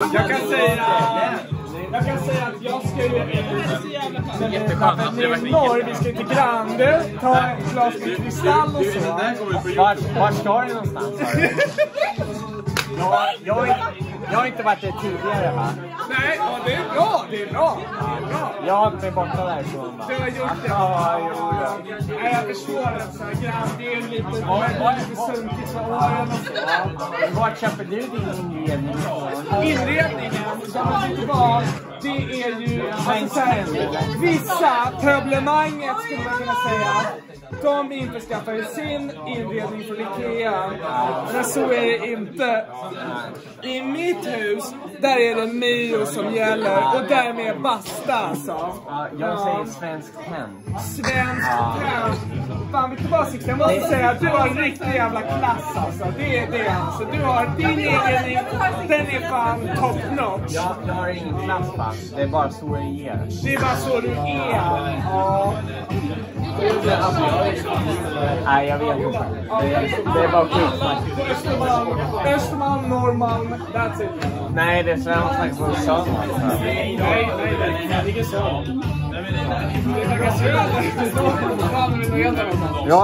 Jag kan säga... Jag kan säga att jag ska ju... Jätteskönt. Det var norr, vi ska till Grande, ta ett glas med kristall och så. Vart, vart ska du någonstans? Jag, jag, har inte- jag har inte varit där tidigare va? Nej, ja, det är bra, det är bra. Det är bra. Jag varit borta därifrån va? Du har gjort det. Ja, jo, ja. Nej, jag förstår det. Så här, Grand, det är lite, är sunkigt för åren och så. Vart köper du din inredning ifrån? Inredningen, vet vad, det är ju alltså, så här, vissa, möblemanget skulle man kunna säga, de införskaffar ju sin inredning från Ikea. Men så är det inte. I mitt hus, där är det Mio som gäller och därmed basta alltså. Ja, jag säger Svensk Tenn. Svensk tenn. Fan vet du vad Sixten, jag måste säga att du har en riktig jävla klass alltså. Det är det alltså. Du har din inredning, den är fan top notch. Jag, jag har ingen klass va? Det är bara så jag ger. Det är bara så du är. Ja. Nej, jag vet inte. Det, är- bara skitsnack. Östermalm, Norrmalm, that's it. Nej, det är så jag snackar på söndag. Nej, nej, nej. Vilken sån? Det är Söder. Då hamnar vi någon helt annanstans. Ja.